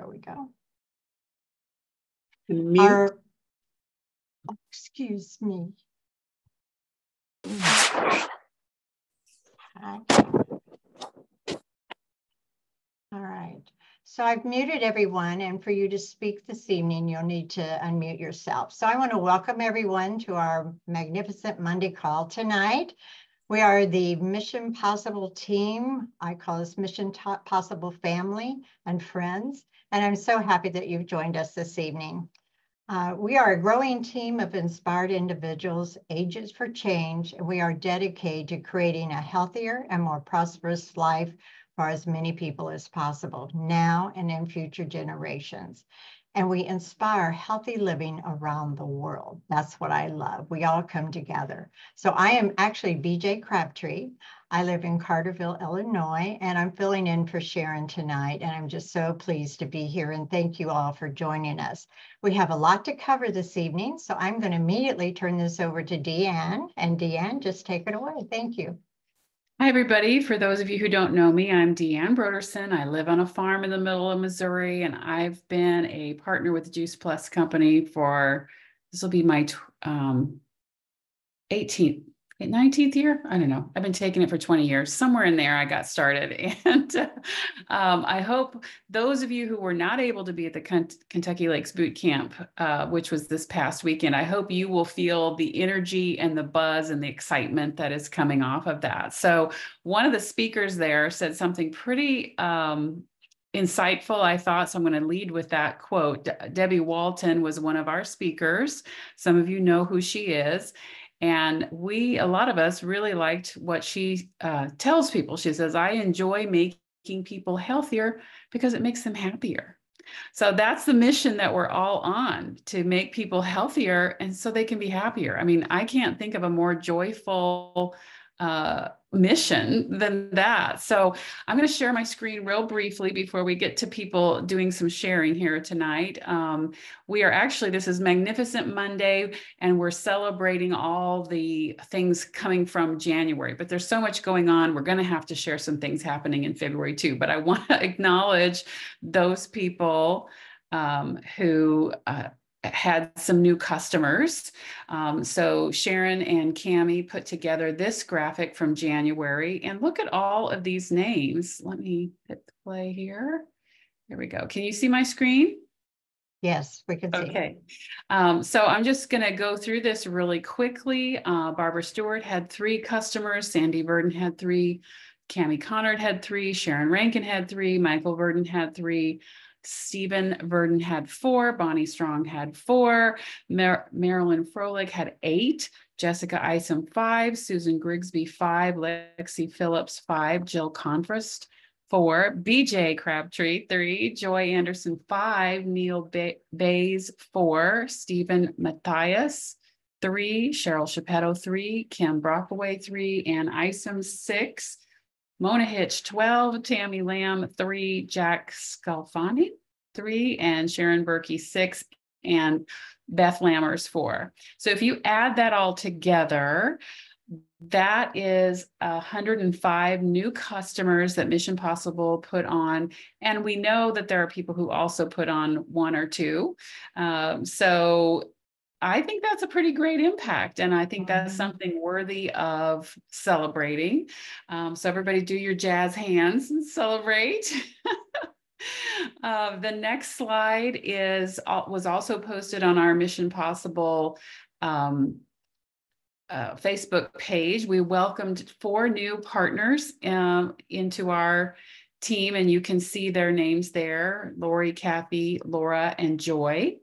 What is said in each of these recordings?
There we go. Mute. Our, oh, excuse me. All right. So I've muted everyone, and for you to speak this evening, you'll need to unmute yourself. So I want to welcome everyone to our magnificent Monday call tonight. We are the Mission Possible team. I call this Mission Possible family and friends. And I'm so happy that you've joined us this evening. Uh, we are a growing team of inspired individuals, agents for change, and we are dedicated to creating a healthier and more prosperous life for as many people as possible now and in future generations. And we inspire healthy living around the world. That's what I love. We all come together. So I am actually BJ Crabtree. I live in Carterville, Illinois, and I'm filling in for Sharon tonight. And I'm just so pleased to be here. And thank you all for joining us. We have a lot to cover this evening, so I'm going to immediately turn this over to Deanne. And Deanne, just take it away. Thank you. Hi, everybody. For those of you who don't know me, I'm Deanne Broderson. I live on a farm in the middle of Missouri, and I've been a partner with Juice Plus Company for this will be my um, 18th, 19th year i don't know i've been taking it for 20 years somewhere in there i got started and um, i hope those of you who were not able to be at the kentucky lakes boot camp uh, which was this past weekend i hope you will feel the energy and the buzz and the excitement that is coming off of that so one of the speakers there said something pretty um, insightful, I thought. So I'm going to lead with that quote. De- Debbie Walton was one of our speakers. Some of you know who she is. And we, a lot of us really liked what she uh, tells people. She says, I enjoy making people healthier because it makes them happier. So that's the mission that we're all on to make people healthier and so they can be happier. I mean, I can't think of a more joyful uh, mission than that. So I'm going to share my screen real briefly before we get to people doing some sharing here tonight. Um, we are actually, this is Magnificent Monday, and we're celebrating all the things coming from January, but there's so much going on. We're going to have to share some things happening in February too. But I want to acknowledge those people um, who uh, had some new customers. Um, so Sharon and Cami put together this graphic from January and look at all of these names. Let me hit the play here. There we go. Can you see my screen? Yes, we can see. Okay. Um, so I'm just going to go through this really quickly. Uh, Barbara Stewart had three customers. Sandy Burden had three. Cami Connard had three. Sharon Rankin had three. Michael Burden had three. Stephen Verdon had four, Bonnie Strong had four, Mar- Marilyn Froelich had eight, Jessica Isom five, Susan Grigsby five, Lexi Phillips five, Jill Confrist four, BJ Crabtree three, Joy Anderson five, Neil ba- Bays four, Stephen Matthias three, Cheryl Shapetto three, Kim Brockaway three, Ann Isom six. Mona Hitch, 12, Tammy Lamb, three, Jack Scalfani, three, and Sharon Berkey, six, and Beth Lammers, four. So if you add that all together, that is 105 new customers that Mission Possible put on. And we know that there are people who also put on one or two. Um, so I think that's a pretty great impact. And I think that's mm-hmm. something worthy of celebrating. Um, so, everybody, do your jazz hands and celebrate. uh, the next slide is was also posted on our Mission Possible um, uh, Facebook page. We welcomed four new partners um, into our team, and you can see their names there Lori, Kathy, Laura, and Joy.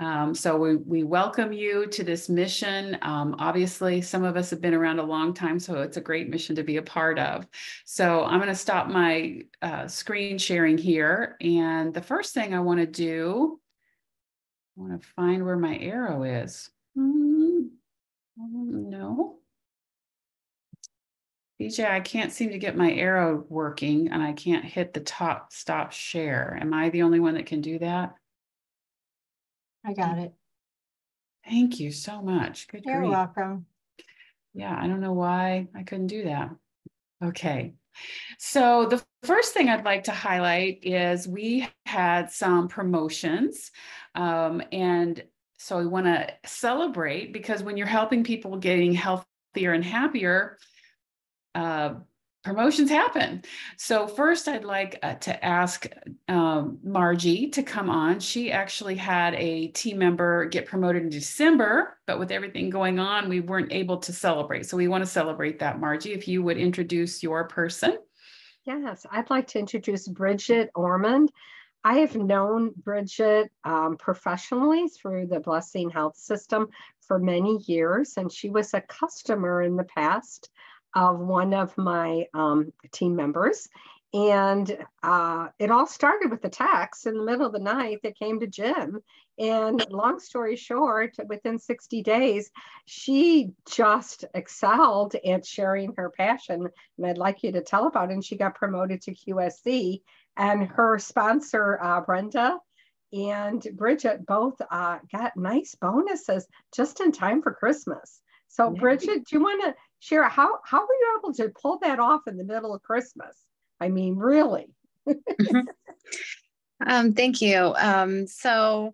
Um, so we, we welcome you to this mission. Um, obviously, some of us have been around a long time, so it's a great mission to be a part of. So I'm going to stop my uh, screen sharing here. And the first thing I want to do, I want to find where my arrow is. Mm, no. BJ, I can't seem to get my arrow working and I can't hit the top stop share. Am I the only one that can do that? I got it. Thank you so much. Good You're grief. welcome. Yeah, I don't know why I couldn't do that. Okay. So the first thing I'd like to highlight is we had some promotions. Um, and so we want to celebrate because when you're helping people getting healthier and happier, uh, promotions happen. So first I'd like uh, to ask um, Margie to come on. She actually had a team member get promoted in December, but with everything going on, we weren't able to celebrate. So we want to celebrate that, Margie, if you would introduce your person. Yes, I'd like to introduce Bridget Ormond. I have known Bridget um, professionally through the Blessing Health System for many years, and she was a customer in the past of one of my um, team members. And uh, it all started with a text in the middle of the night that came to Jim. And long story short, within 60 days, she just excelled at sharing her passion. And I'd like you to tell about it. And she got promoted to QSC. And her sponsor, uh, Brenda, and Bridget both uh, got nice bonuses just in time for Christmas. So, Bridget, do you want to share how how were you able to pull that off in the middle of Christmas? I mean, really. um, thank you. Um, so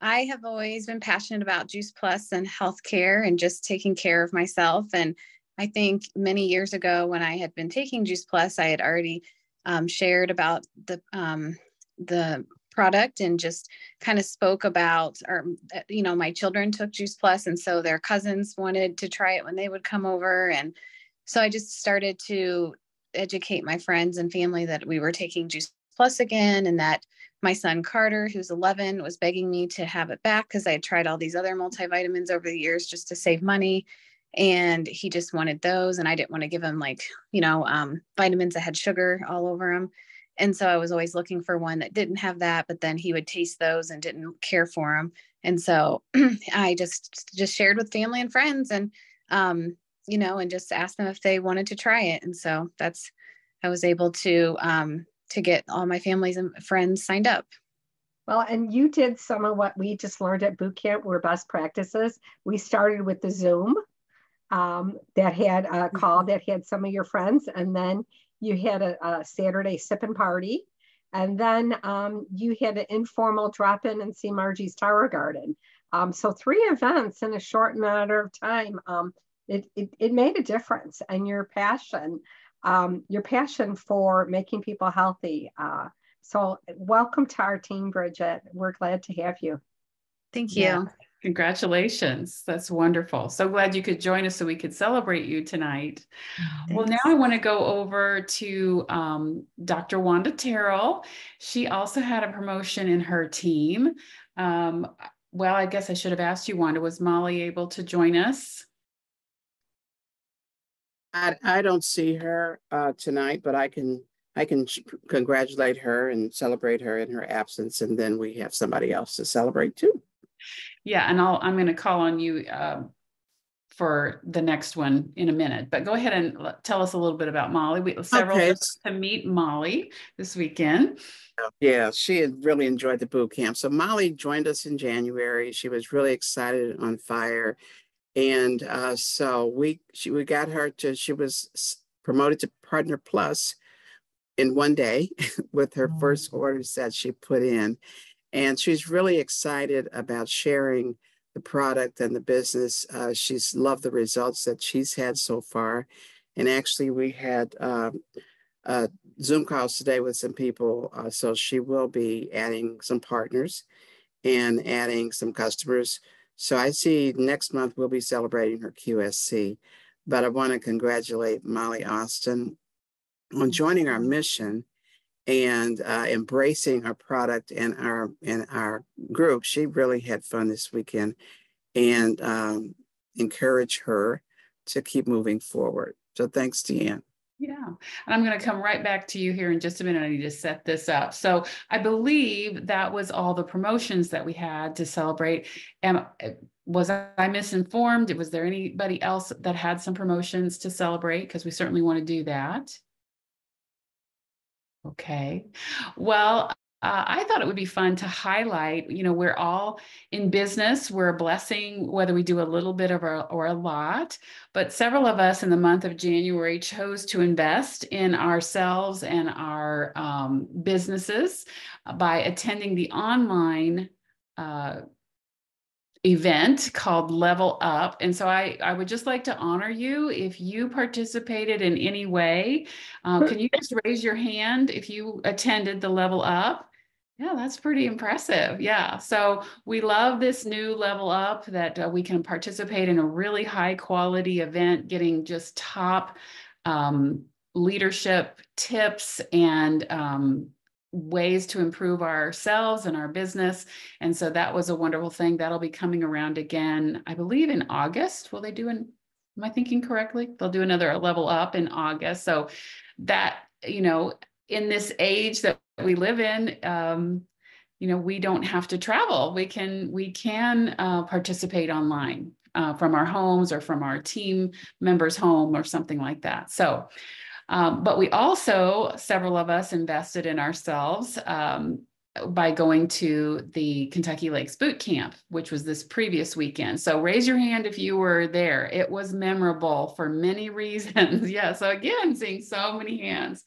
I have always been passionate about Juice Plus and healthcare and just taking care of myself. And I think many years ago, when I had been taking Juice Plus, I had already um, shared about the um, the product and just kind of spoke about or uh, you know my children took juice plus and so their cousins wanted to try it when they would come over and so i just started to educate my friends and family that we were taking juice plus again and that my son carter who's 11 was begging me to have it back because i had tried all these other multivitamins over the years just to save money and he just wanted those and i didn't want to give him like you know um, vitamins that had sugar all over them and so I was always looking for one that didn't have that, but then he would taste those and didn't care for them. And so I just just shared with family and friends and um, you know, and just asked them if they wanted to try it. And so that's I was able to um to get all my families and friends signed up. Well, and you did some of what we just learned at boot camp were best practices. We started with the Zoom um, that had a call mm-hmm. that had some of your friends, and then you had a, a Saturday sipping party, and then um, you had an informal drop in and see Margie's Tower Garden. Um, so three events in a short matter of time. Um, it, it, it, made a difference, and your passion, um, your passion for making people healthy. Uh, so welcome to our team, Bridget. We're glad to have you. Thank you. Yeah. Congratulations. That's wonderful. So glad you could join us so we could celebrate you tonight. Thanks. Well, now I want to go over to um, Dr. Wanda Terrell. She also had a promotion in her team. Um, well, I guess I should have asked you, Wanda, was Molly able to join us? I, I don't see her uh, tonight, but I can I can congratulate her and celebrate her in her absence, and then we have somebody else to celebrate too. Yeah, and I'll I'm going to call on you uh, for the next one in a minute. But go ahead and tell us a little bit about Molly. We several okay. to meet Molly this weekend. Yeah, she had really enjoyed the boot camp. So Molly joined us in January. She was really excited on fire, and uh, so we she we got her to. She was promoted to partner plus in one day with her mm-hmm. first orders that she put in and she's really excited about sharing the product and the business. Uh, she's loved the results that she's had so far. And actually, we had um, uh, Zoom calls today with some people. Uh, so she will be adding some partners and adding some customers. So I see next month we'll be celebrating her QSC. But I want to congratulate Molly Austin on joining our mission and uh, embracing our product and our and our group. She really had fun this weekend, and um, encourage her to keep moving forward. So thanks, Deanne. Yeah, and I'm going to come right back to you here in just a minute. I need to set this up. So I believe that was all the promotions that we had to celebrate. And was I misinformed? Was there anybody else that had some promotions to celebrate? Because we certainly want to do that. Okay. Well, uh, I thought it would be fun to highlight, you know, we're all in business, we're a blessing, whether we do a little bit of a, or a lot, but several of us in the month of January chose to invest in ourselves and our um, businesses by attending the online uh, event called Level Up. And so I, I would just like to honor you if you participated in any way. Uh, can you just raise your hand if you attended the Level Up? Yeah, that's pretty impressive. Yeah. So we love this new level up that uh, we can participate in a really high quality event, getting just top um, leadership tips and um, ways to improve ourselves and our business. And so that was a wonderful thing. That'll be coming around again, I believe in August. Will they do an, am I thinking correctly? They'll do another level up in August. So that, you know, in this age that we live in, um, you know, we don't have to travel. We can we can uh, participate online uh, from our homes or from our team members' home or something like that. So, um, but we also several of us invested in ourselves. Um, by going to the Kentucky Lakes Boot Camp, which was this previous weekend. So raise your hand if you were there. It was memorable for many reasons. yeah. So again, seeing so many hands.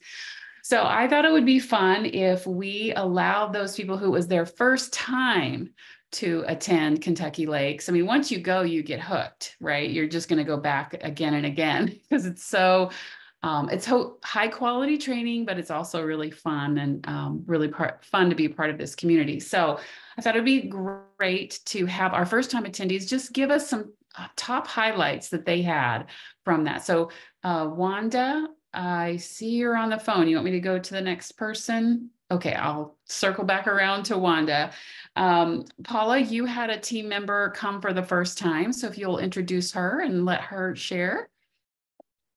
So I thought it would be fun if we allowed those people who was their first time to attend Kentucky Lakes. I mean, once you go, you get hooked, right? You're just going to go back again and again because it's so um, it's ho- high quality training, but it's also really fun and um, really part, fun to be part of this community. So I thought it'd be great to have our first time attendees just give us some uh, top highlights that they had from that. So uh, Wanda, I see you're on the phone. You want me to go to the next person? Okay, I'll circle back around to Wanda. Um, Paula, you had a team member come for the first time. So if you'll introduce her and let her share.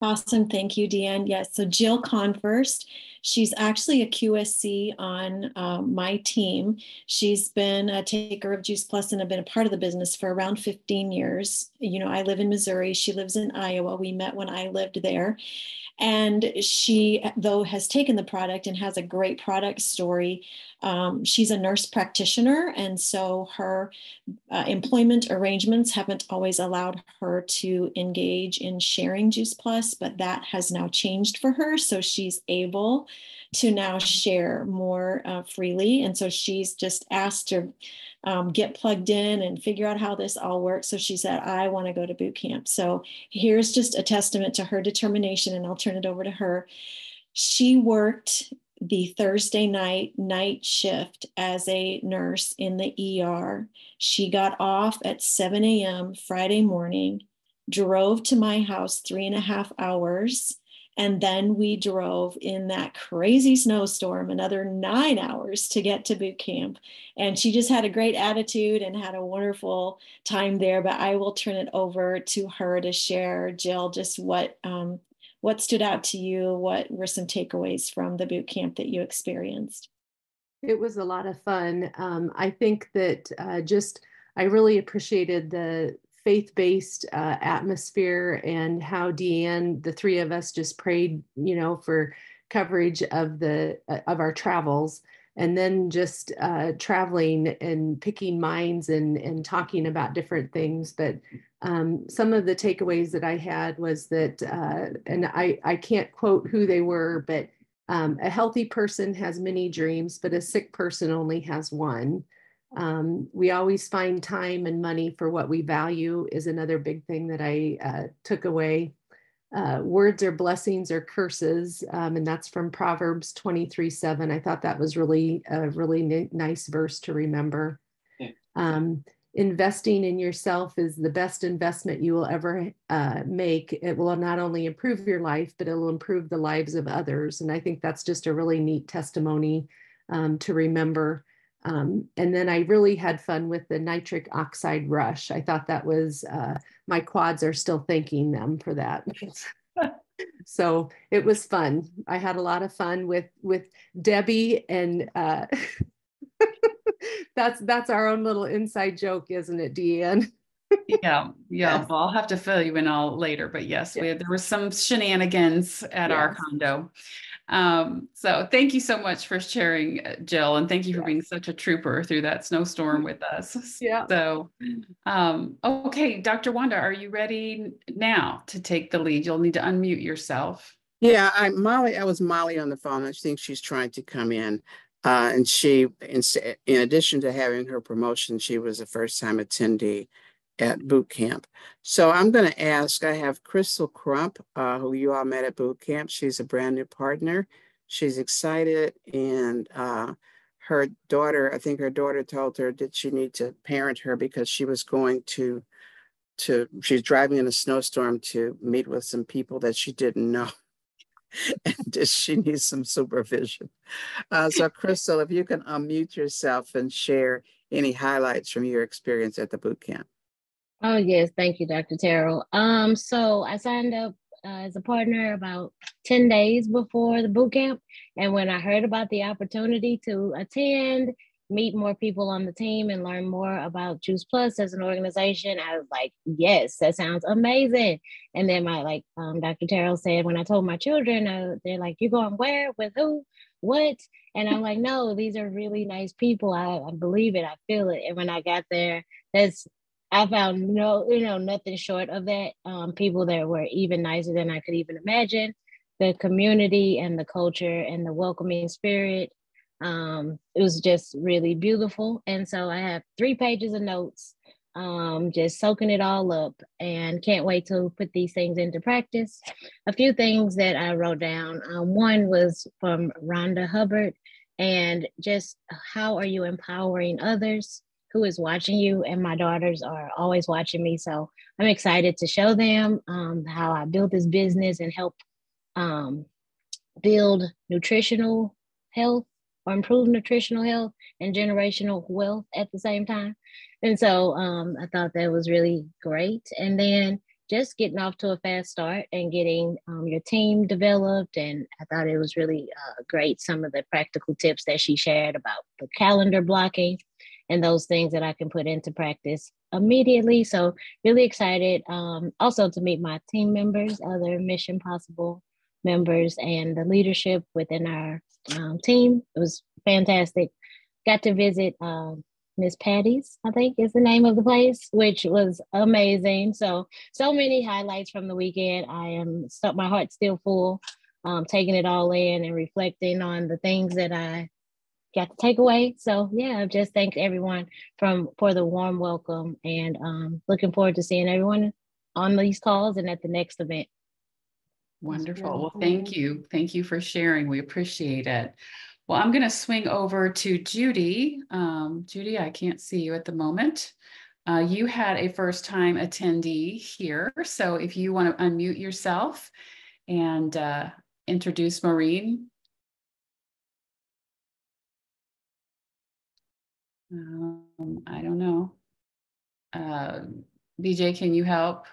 Awesome. Thank you, Deanne. Yes. So Jill Converst, she's actually a QSC on um, my team. She's been a taker of Juice Plus and have been a part of the business for around 15 years. You know, I live in Missouri. She lives in Iowa. We met when I lived there. And she, though, has taken the product and has a great product story. Um, she's a nurse practitioner, and so her uh, employment arrangements haven't always allowed her to engage in sharing Juice Plus, but that has now changed for her. So she's able to now share more uh, freely. And so she's just asked to um, get plugged in and figure out how this all works. So she said, I want to go to boot camp. So here's just a testament to her determination, and I'll turn it over to her. She worked the Thursday night night shift as a nurse in the ER. She got off at 7 a.m. Friday morning, drove to my house three and a half hours and then we drove in that crazy snowstorm another nine hours to get to boot camp. And she just had a great attitude and had a wonderful time there. But I will turn it over to her to share, Jill, just what um, what stood out to you. What were some takeaways from the boot camp that you experienced? It was a lot of fun. Um, I think that uh, just I really appreciated the faith-based uh, atmosphere and how Deanne, the three of us just prayed, you know, for coverage of the uh, of our travels and then just uh, traveling and picking minds and and talking about different things. But um, some of the takeaways that I had was that, uh, and I I can't quote who they were, but um, a healthy person has many dreams, but a sick person only has one. Um, we always find time and money for what we value is another big thing that I uh, took away. Uh, words are blessings or curses, um, and that's from Proverbs 23 7. I thought that was really a really nice verse to remember. Um, investing in yourself is the best investment you will ever uh, make. It will not only improve your life, but it will improve the lives of others. And I think that's just a really neat testimony um, to remember. Um, and then I really had fun with the nitric oxide rush. I thought that was, uh, my quads are still thanking them for that. so it was fun. I had a lot of fun with, with Debbie and uh, that's, that's our own little inside joke, isn't it, Deanne? yeah, yeah. Yes. Well, I'll have to fill you in all later, but yes, we had, there were some shenanigans at yeah. our condo. Um, so thank you so much for sharing, uh, Jill, and thank you for being such a trooper through that snowstorm with us. Yeah. So, um, okay, Dr. Wanda, are you ready now to take the lead? You'll need to unmute yourself. Yeah, I Molly, I was Molly on the phone. I think she's trying to come in. Uh, and she, in, in addition to having her promotion, she was a first time attendee at boot camp. So I'm going to ask, I have Crystal Crump, uh, who you all met at boot camp. She's a brand new partner. She's excited and uh, her daughter, I think her daughter told her that she need to parent her because she was going to, to, she's driving in a snowstorm to meet with some people that she didn't know. and she needs some supervision. Uh, so Crystal, if you can unmute yourself and share any highlights from your experience at the boot camp. Oh yes, thank you, Dr. Terrell. Um, so I signed up uh, as a partner about 10 days before the boot camp. And when I heard about the opportunity to attend, meet more people on the team and learn more about Juice Plus as an organization, I was like, yes, that sounds amazing. And then my like um, Dr. Terrell said, when I told my children, uh, they're like, you're going where with who? What? And I'm like, no, these are really nice people. I, I believe it. I feel it. And when I got there, that's I found no, you know, nothing short of that. Um, people that were even nicer than I could even imagine. The community and the culture and the welcoming spirit. Um, it was just really beautiful. And so I have three pages of notes, um, just soaking it all up and can't wait to put these things into practice. A few things that I wrote down. Um, one was from Rhonda Hubbard and just how are you empowering others? Who is watching you and my daughters are always watching me so i'm excited to show them um, how i built this business and help um, build nutritional health or improve nutritional health and generational wealth at the same time and so um, i thought that was really great and then just getting off to a fast start and getting um, your team developed. And I thought it was really uh, great, some of the practical tips that she shared about the calendar blocking and those things that I can put into practice immediately. So really excited um, also to meet my team members, other Mission Possible members, and the leadership within our um, team. It was fantastic. Got to visit um, Miss Patty's, I think is the name of the place, which was amazing. So so many highlights from the weekend. I am stuck. My heart's still full. Um, taking it all in and reflecting on the things that I got the takeaway. So yeah, just thank everyone from for the warm welcome and um, looking forward to seeing everyone on these calls and at the next event. Wonderful. Well, thank you. Thank you for sharing. We appreciate it. Well, I'm going to swing over to Judy. Um, Judy, I can't see you at the moment. Uh, you had a first time attendee here. So if you want to unmute yourself and uh, introduce Maureen, Um, I don't know. Uh, BJ, can you help?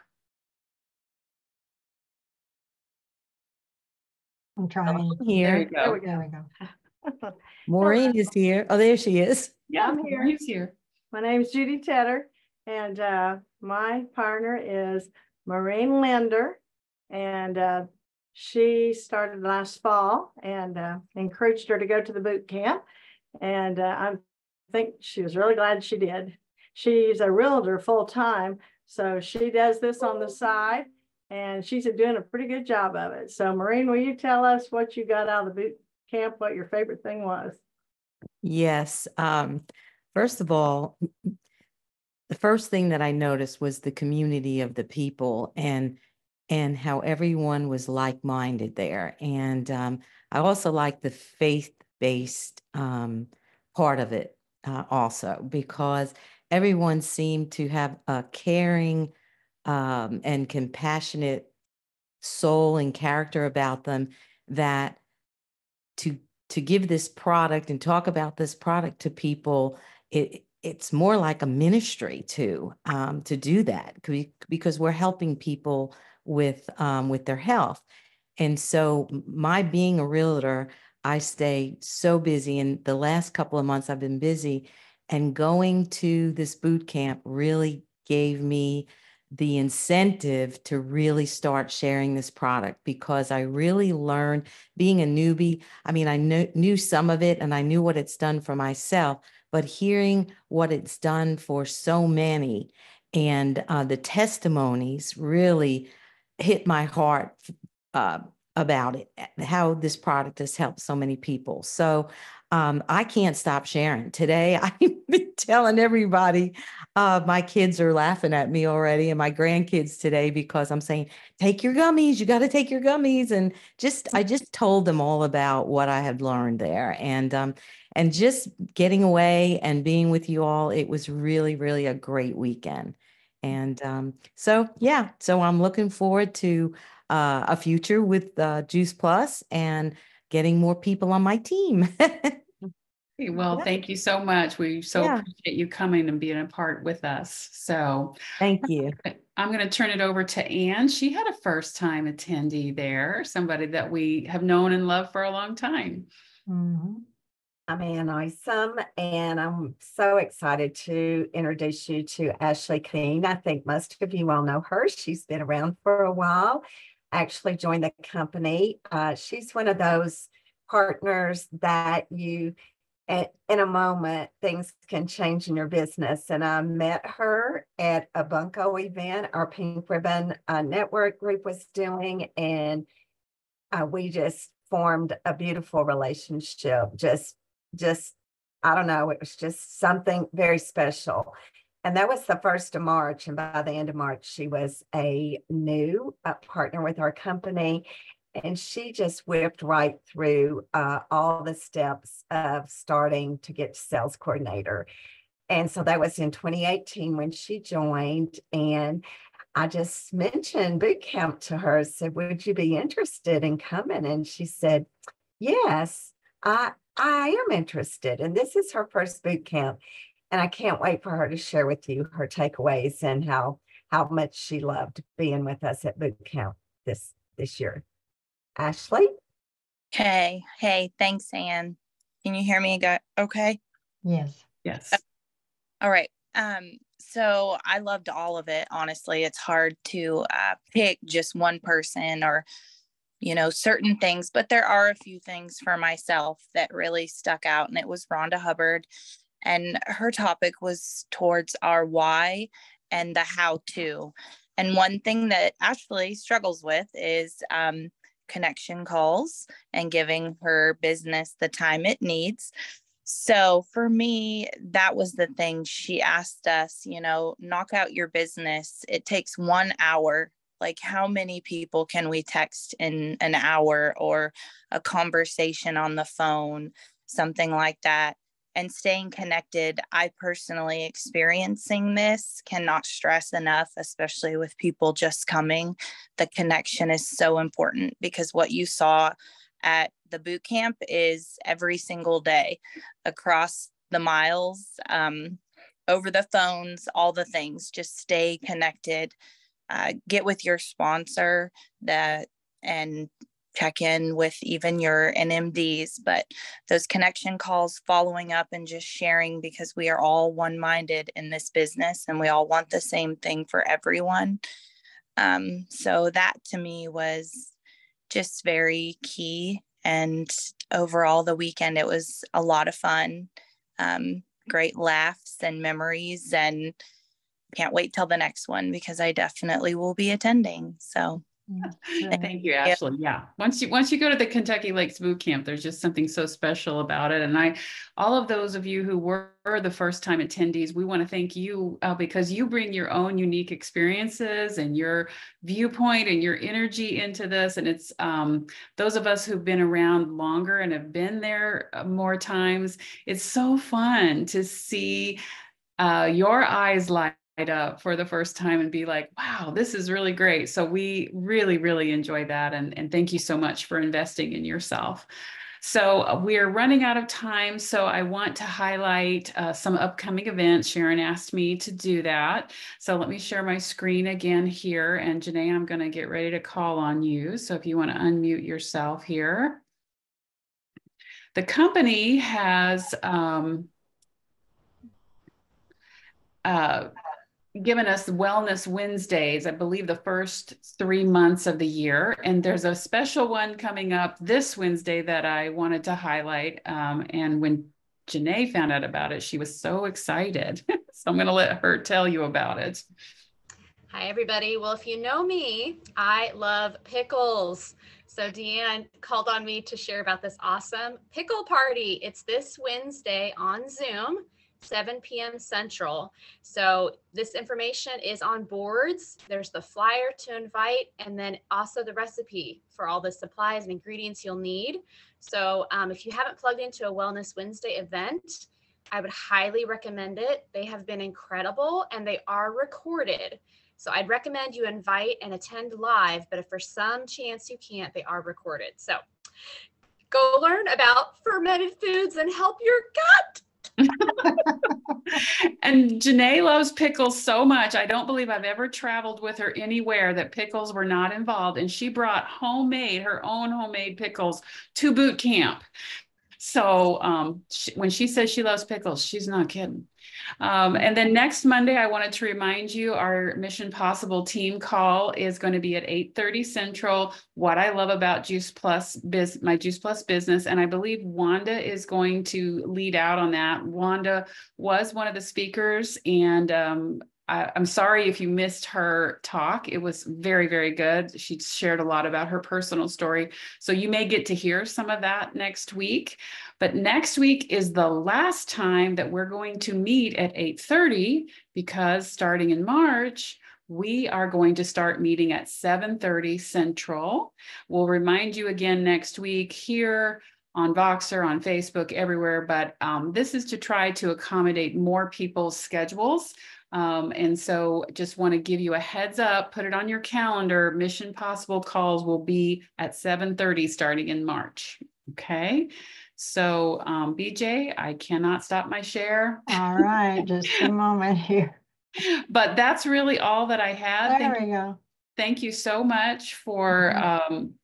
I'm trying. There Here, you go. There we go. Maureen is here. Oh, there she is. Yeah, I'm here. Maureen's here. My name's Judy Tedder and uh, my partner is Maureen Linder. And uh, she started last fall and uh, encouraged her to go to the boot camp. And uh, I think she was really glad she did. She's a realtor full time. So she does this on the side and she's doing a pretty good job of it. So Maureen, will you tell us what you got out of the boot camp, what your favorite thing was? Yes. Um, first of all, the first thing that I noticed was the community of the people and and how everyone was like-minded there. And um, I also like the faith-based um, part of it uh, also because everyone seemed to have a caring um, and compassionate soul and character about them that to to give this product and talk about this product to people it it's more like a ministry too um, to do that because we're helping people with um, with their health. And so my being a realtor i stay so busy and the last couple of months i've been busy and going to this boot camp really gave me the incentive to really start sharing this product because I really learned being a newbie. I mean, I knew, knew some of it and I knew what it's done for myself, but hearing what it's done for so many and uh, the testimonies really hit my heart uh, about it, how this product has helped so many people. So um, I can't stop sharing. Today, I've been telling everybody, uh, my kids are laughing at me already and my grandkids today because I'm saying, take your gummies, you got to take your gummies. And just, I just told them all about what I had learned there. And, um, and just getting away and being with you all, it was really, really a great weekend. And um, so, yeah, so I'm looking forward to uh, a future with uh, Juice Plus and getting more people on my team. well, Yeah. thank you so much. We so Yeah. appreciate you coming and being a part with us. So Thank you. I'm going to turn it over to Anne. She had a first time attendee there, somebody that we have known and loved for a long time. Mhm. I'm Ann Isom, and I'm so excited to introduce you to Ashley Keene. I think most of you all know her. She's been around for a while, actually joined the company. Uh, she's one of those partners that you, at, in a moment, things can change in your business. And I met her at a Bunko event our Pink Ribbon uh, Network group was doing, and uh, we just formed a beautiful relationship. Just, just, I don't know, it was just something very special. And that was the first of March. And by the end of March, she was a new uh, partner with our company. And she just whipped right through uh, all the steps of starting to get sales coordinator. And so that was in 2018 when she joined. And I just mentioned boot camp to her, said, Would you be interested in coming? And she said, Yes, I I am interested. And this is her first boot camp. And I can't wait for her to share with you her takeaways and how how much she loved being with us at boot camp this this year. Ashley? Hey, hey, thanks, Anne. Can you hear me? Go okay. Yes. Yes. All right. Um, so I loved all of it. Honestly, it's hard to uh, pick just one person or, you know, certain things, but there are a few things for myself that really stuck out, and it was Rhonda Hubbard, and her topic was towards our why and the how to. And one thing that Ashley struggles with is um, connection calls and giving her business the time it needs. So for me, that was the thing. She asked us, you know, knock out your business. It takes one hour. Like, how many people can we text in an hour or a conversation on the phone, something like that? And staying connected, I personally experiencing this cannot stress enough, especially with people just coming. The connection is so important because what you saw at the boot camp is every single day across the miles, um, over the phones, all the things. Just stay connected. Uh, get with your sponsor that and check in with even your NMDs. But those connection calls, following up, and just sharing because we are all one minded in this business and we all want the same thing for everyone. Um, so that to me was just very key and overall the weekend it was a lot of fun um, great laughs and memories and can't wait till the next one because i definitely will be attending so Thank you, Ashley. Yeah. Once you once you go to the Kentucky Lakes Boot Camp, there's just something so special about it. And I, all of those of you who were the first time attendees, we want to thank you uh, because you bring your own unique experiences and your viewpoint and your energy into this. And it's um, those of us who've been around longer and have been there uh, more times. It's so fun to see uh, your eyes light up for the first time and be like, wow, this is really great. So we really, really enjoy that. And, and thank you so much for investing in yourself. So uh, we are running out of time. So I want to highlight uh, some upcoming events. Sharon asked me to do that. So let me share my screen again here. And Janae, I'm going to get ready to call on you. So if you want to unmute yourself here. The company has um, uh, given us Wellness Wednesdays, I believe the first three months of the year. And there's a special one coming up this Wednesday that I wanted to highlight. Um, and when Janae found out about it, she was so excited. so I'm going to let her tell you about it. Hi, everybody. Well, if you know me, I love pickles. So Deanne called on me to share about this awesome pickle party. It's this Wednesday on Zoom. 7 p.m. Central. So this information is on boards. There's the flyer to invite, and then also the recipe for all the supplies and ingredients you'll need. So um, if you haven't plugged into a Wellness Wednesday event, I would highly recommend it. They have been incredible and they are recorded. So I'd recommend you invite and attend live, but if for some chance you can't, they are recorded. So go learn about fermented foods and help your gut. And Janae loves pickles so much. I don't believe I've ever traveled with her anywhere that pickles were not involved. And she brought homemade, her own homemade pickles to boot camp. So um, she, when she says she loves pickles, she's not kidding. Um, and then next Monday, I wanted to remind you our Mission Possible team call is going to be at 8:30 Central. What I love about Juice Plus biz, my Juice Plus business, and I believe Wanda is going to lead out on that. Wanda was one of the speakers, and um, I, am sorry if you missed her talk. It was very, very good. She shared a lot about her personal story. So you may get to hear some of that next week. But next week is the last time that we're going to meet at 8:30 because starting in March, we are going to start meeting at 7:30 Central. We'll remind you again next week here on Voxer, on Facebook, everywhere. But um, this is to try to accommodate more people's schedules. Um, and so just want to give you a heads up, put it on your calendar. Mission Possible calls will be at 7:30 starting in March. Okay. So um, BJ, I cannot stop my share. All right, just a moment here. But that's really all that I had. There thank we go. Thank you so much for mm-hmm. um,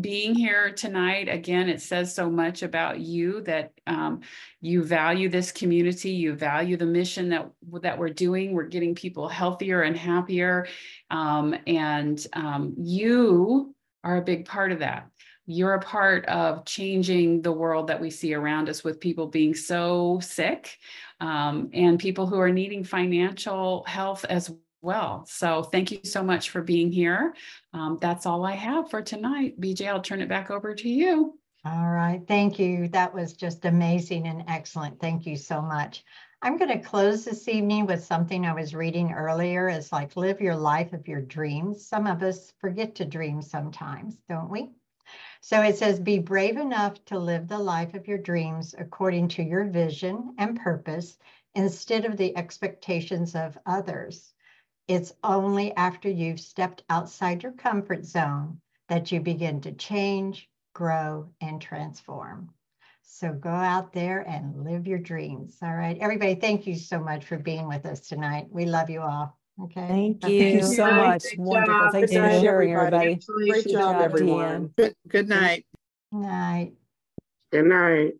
being here tonight. Again, it says so much about you that um, you value this community, you value the mission that that we're doing. We're getting people healthier and happier, um, and um, you are a big part of that. You're a part of changing the world that we see around us with people being so sick um, and people who are needing financial health as well. So thank you so much for being here. Um, that's all I have for tonight. BJ, I'll turn it back over to you. All right. Thank you. That was just amazing and excellent. Thank you so much. I'm going to close this evening with something I was reading earlier. It's like live your life of your dreams. Some of us forget to dream sometimes, don't we? So it says, be brave enough to live the life of your dreams according to your vision and purpose instead of the expectations of others. It's only after you've stepped outside your comfort zone that you begin to change, grow, and transform. So go out there and live your dreams. All right. Everybody, thank you so much for being with us tonight. We love you all. Okay. Thank you, Thank you so much. Great Wonderful. Job. Thanks good for sharing, everybody. everybody. Great job, everyone. Good, good night. Night. Good night.